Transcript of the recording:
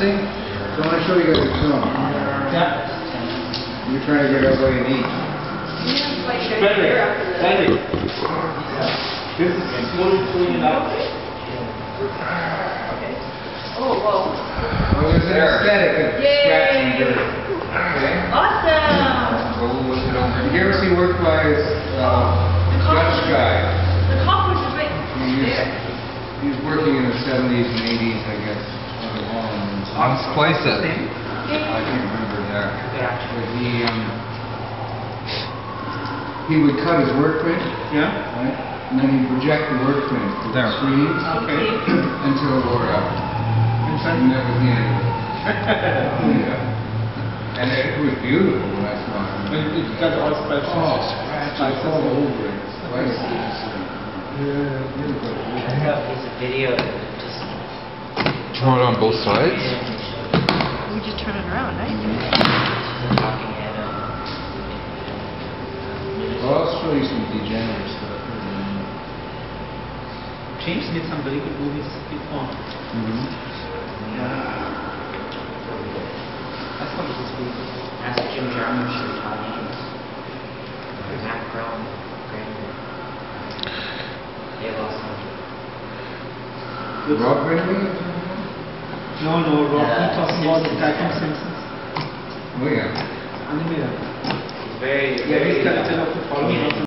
thing? So I want to show you guys a film. Yeah. You're trying to get everybody to eat. Frederick, Frederick. This is slowly cleaning up. Oh, whoa. Well, there's an aesthetic of scratch and Yay. dirt. Okay? Awesome. So we'll look it over. Did you ever see work by uh, Dutch guy? The cockroach is right He was, there. he was working in the 70s and 80s, I guess, on the lawn. and- On Splice It. I can't remember that. But he, um, he would cut his work print, Yeah? right? And then he'd project the work print to the There. screens Okay. until it wore out. And that was the end of it. Yeah. And it was beautiful when I saw But it. it got all special. Oh, scratches all over it. Slices. Yeah, beautiful. I have a piece of video that just Draw it on both sides? We just turn it around, right? talking at Well, I'll show you some degenerate stuff. James made some very good movies before. Mm-hmm. I thought it was good. Ask Jim Jarmusch or Todd Haynes. Or Matt Brown, Grandma. They have awesome. Rob Ridley? No, no, Rob, Yeah. he talking about the guy from Simpsons. Oh, yeah. Animated. He's very, Yeah, very. he's got a